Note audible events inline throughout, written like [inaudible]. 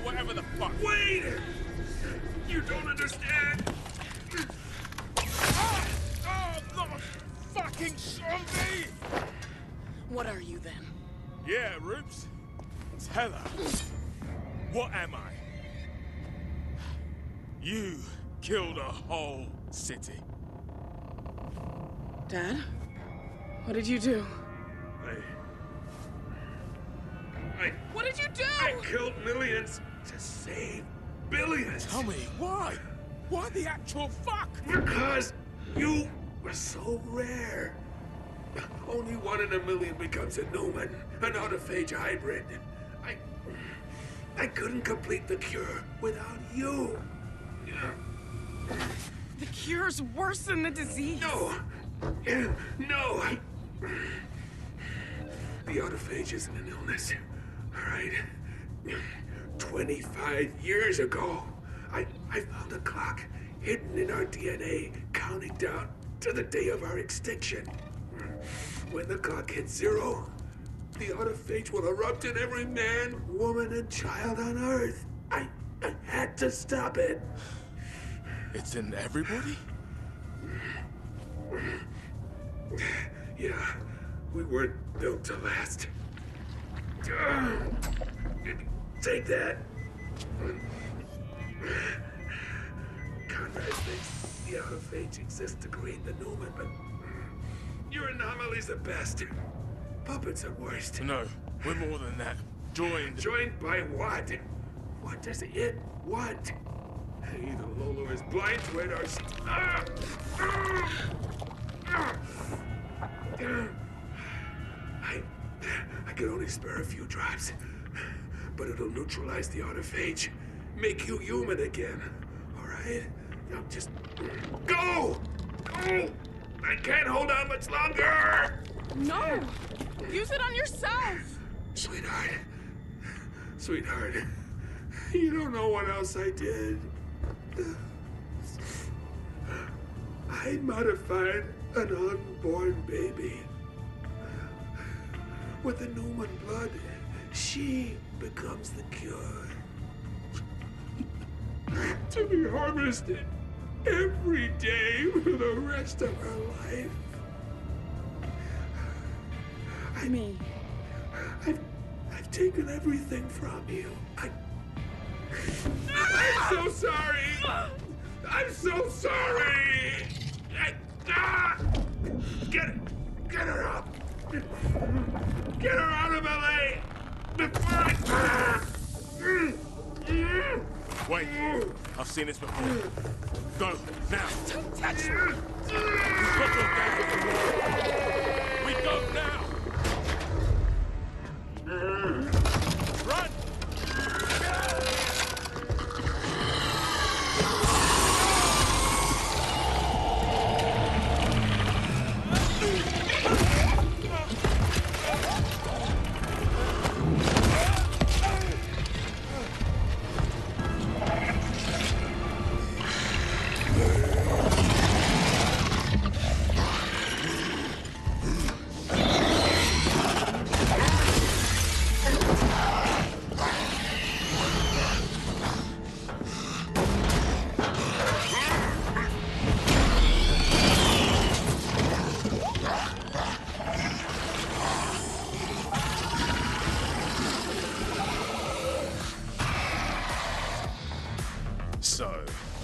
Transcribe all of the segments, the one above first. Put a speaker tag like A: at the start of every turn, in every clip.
A: moving, Doctor, whatever the fuck.
B: Wait! You don't understand.
A: Ah, ah, oh, oh, not a fucking zombie!
C: What are you then?
A: Yeah, Roops. Tell her. What am I? You killed a whole city.
C: Dad? What did you do?
B: I, I,
C: What did you do?
B: I killed millions to save billions.
A: Tell me, why? Why the actual fuck?
B: Because you were so rare. Only one in a million becomes a Numen, an autophage hybrid. I, I couldn't complete the cure without you.
C: The cure's worse than the disease.
B: No, no. The autophage isn't an illness, right? 25 years ago, I, I found a clock hidden in our DNA counting down to the day of our extinction. When the clock hits zero, the autophage will erupt in every man, woman, and child on Earth. I, I had to stop it.
A: It's in everybody?
B: Yeah, we weren't built to last. Take that. Conrad thinks the autophage exists to create the Numen, but your anomaly's the best. Puppets are worst.
A: No, we're more than that. Joined.
B: Joined by what? What does it want? Either Lolo is blind to it or she... Ah! Ah! Ah! I... I can only spare a few drops. But it'll neutralize the autophage. Make you human again. All right? Now just... Go! Go! I can't hold on much longer!
C: No! Use it on yourself!
B: Sweetheart. Sweetheart. You don't know what else I did. I modified an unborn baby. With the Numen blood, she becomes the cure. [laughs] to be harvested every day for the rest of her life. I
C: mean,
B: I've, I've taken everything from you. I, I'm so sorry. I'm so sorry. Ah! Get, get her up. Get her out of LA
A: Wait, I've seen this before. Go, now.
C: Don't touch me!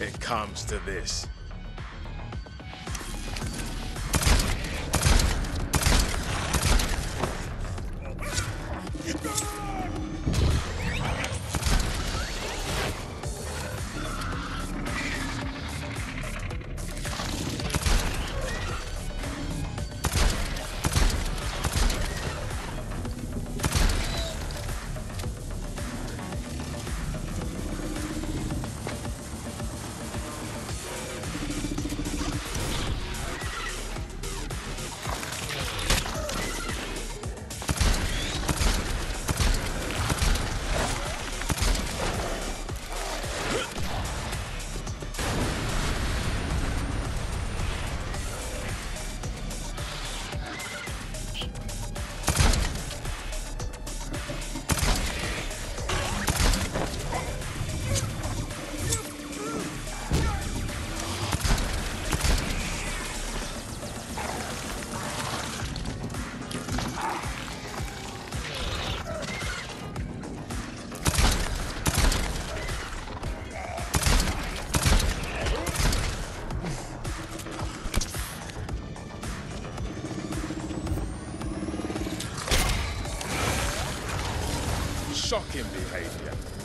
A: It comes to this. Shocking behavior.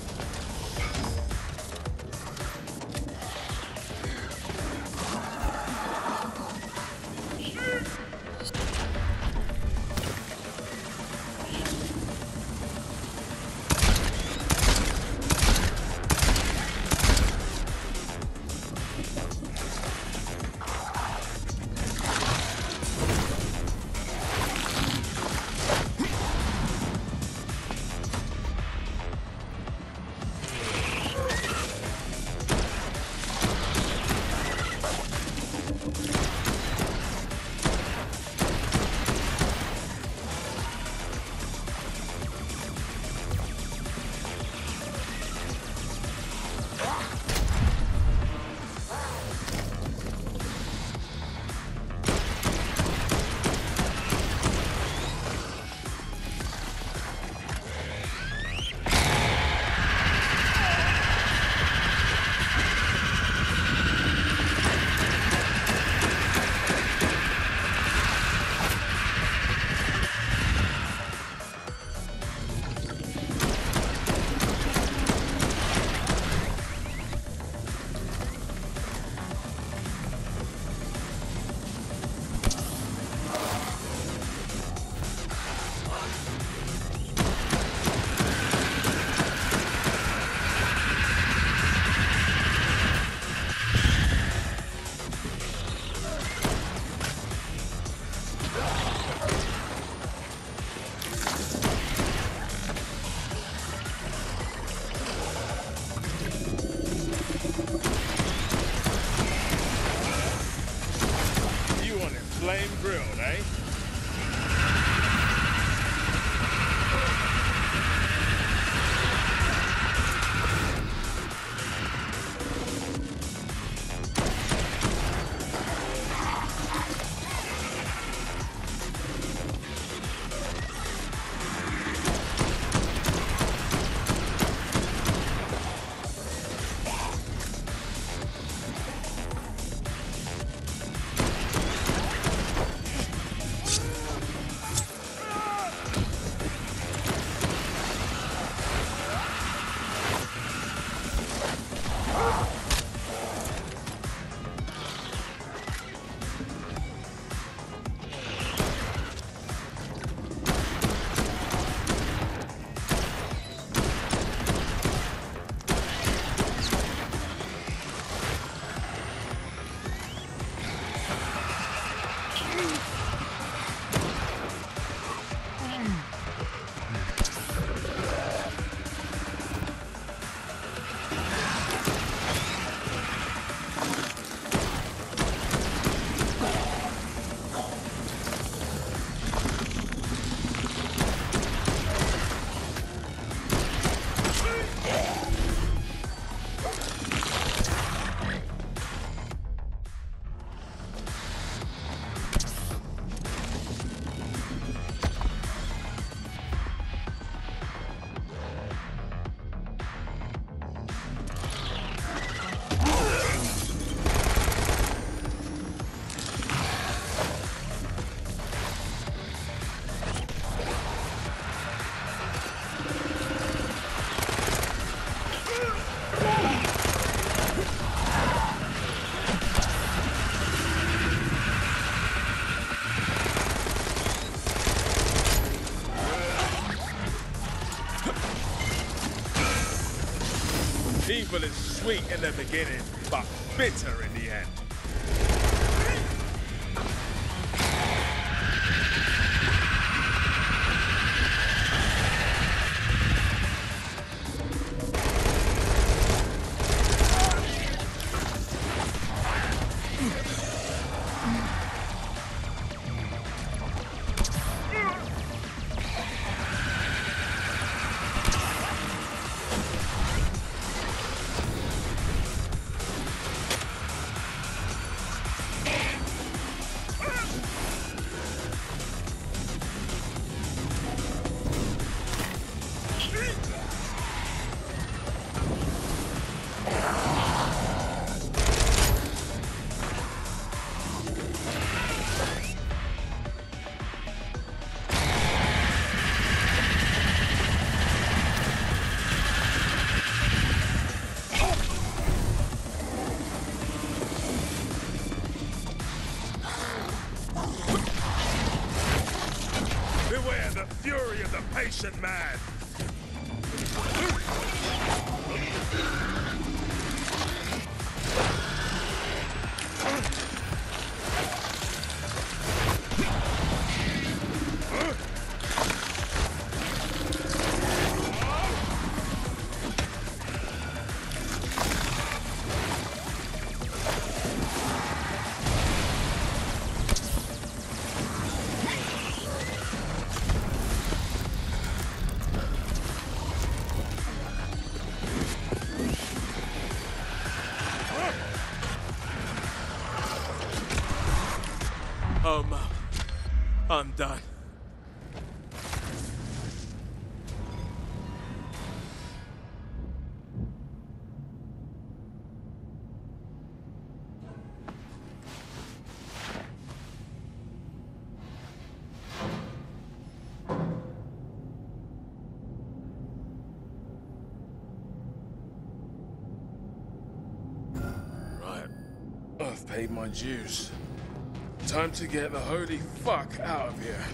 A: Evil is sweet in the beginning, but bitter in the end. I'm done. Right. I've paid my dues. Time to get the holy fuck out of here.